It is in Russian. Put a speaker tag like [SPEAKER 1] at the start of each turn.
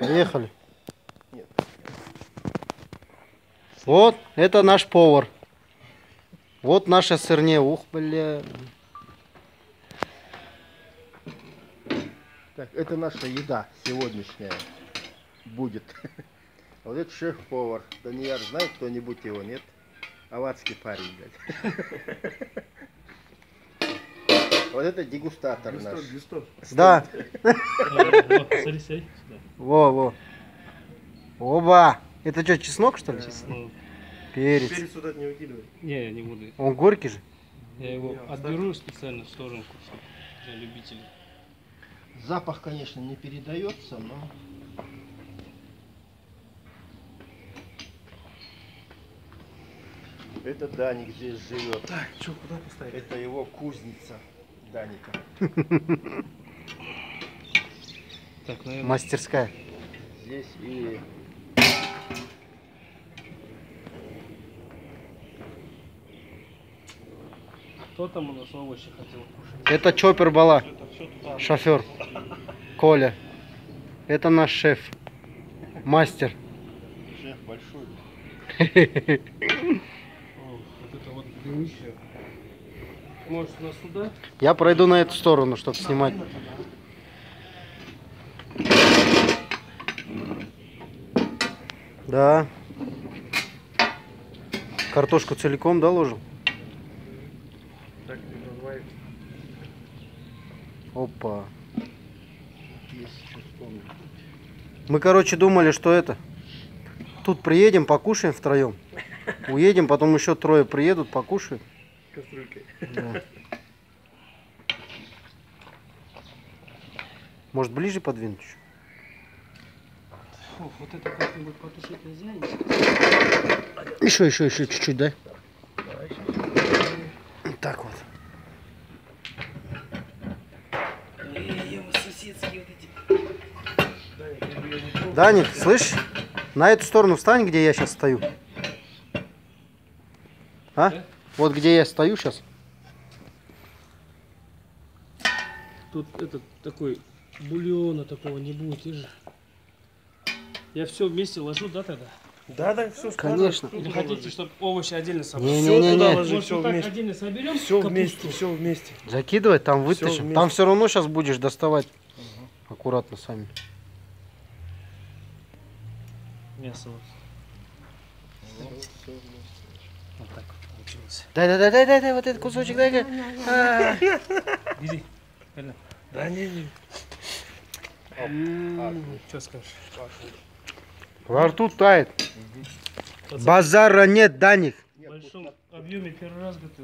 [SPEAKER 1] Поехали.
[SPEAKER 2] Нет.
[SPEAKER 1] Вот, это наш повар. Вот наша сырне. Ух, бля.
[SPEAKER 2] Так, это наша еда сегодняшняя будет. Вот это шеф-повар. Данияр, знает кто-нибудь его, нет? Аватский парень, блядь. Вот это дегустатор наш.
[SPEAKER 1] Да.
[SPEAKER 3] Смотри, смотри.
[SPEAKER 1] Во, во. Оба. Это что, чеснок, что ли?
[SPEAKER 3] Чеснок.
[SPEAKER 1] Перец.
[SPEAKER 4] сюда не выкидывай.
[SPEAKER 3] Не, я не буду.
[SPEAKER 1] Он горький же.
[SPEAKER 3] Я его отберу специально в сторонку для любителей.
[SPEAKER 2] Запах, конечно, не передается, но... Это Даник здесь живет.
[SPEAKER 4] Так, что, куда поставить?
[SPEAKER 2] Это его кузница Даника.
[SPEAKER 3] Так, наверное,
[SPEAKER 1] Мастерская.
[SPEAKER 2] Здесь и
[SPEAKER 3] кто там у нас овощи хотел кушать?
[SPEAKER 1] Это Чоппер Бала.
[SPEAKER 3] Это.
[SPEAKER 1] Шофер. Коля. Это наш шеф. Мастер.
[SPEAKER 2] шеф большой.
[SPEAKER 3] О, вот это вот дымище. Может, у нас сюда?
[SPEAKER 1] Я пройду на эту сторону, чтобы снимать. Да. Картошку целиком, да, ложим?
[SPEAKER 4] Так не.
[SPEAKER 1] Опа.
[SPEAKER 2] Есть что вспомнить.
[SPEAKER 1] Мы, короче, думали, что это. Тут приедем, покушаем втроем. Уедем, потом еще трое приедут, покушают.
[SPEAKER 4] Кастрюлькой.
[SPEAKER 1] Да. Может, ближе подвинуть еще?
[SPEAKER 3] Фу, вот это как-нибудь потушить нельзя?
[SPEAKER 1] Еще, еще, еще чуть-чуть, дай. Так вот.
[SPEAKER 3] соседские вот эти.
[SPEAKER 1] Даник, слышь, на эту сторону встань, где я сейчас стою. А? Вот где я стою сейчас.
[SPEAKER 3] Тут этот такой бульона такого не будет, видишь? Я все вместе ложу, да, тогда?
[SPEAKER 4] Да, да, все
[SPEAKER 1] Конечно.
[SPEAKER 3] Или хотите, чтобы овощи отдельно собрать?
[SPEAKER 4] Все туда
[SPEAKER 1] Не-не-не.
[SPEAKER 4] ложи,
[SPEAKER 3] Может,
[SPEAKER 4] все
[SPEAKER 3] вот
[SPEAKER 4] вместе.
[SPEAKER 3] отдельно соберем?
[SPEAKER 4] Все
[SPEAKER 3] капусту?
[SPEAKER 4] вместе, все вместе.
[SPEAKER 1] Закидывай, там вытащим.
[SPEAKER 4] вместе.
[SPEAKER 1] Там все равно сейчас будешь доставать. Аккуратно сами.
[SPEAKER 3] Мясо вот. Вот получилось.
[SPEAKER 1] Дай, дай, дай, дай, дай, дай, вот этот кусочек, дай. дай. А.
[SPEAKER 3] Иди.
[SPEAKER 4] Да не, не.
[SPEAKER 3] Что скажешь?
[SPEAKER 1] Во рту тает. Базара нет, Даник.
[SPEAKER 3] В большом объеме первый раз готовлю.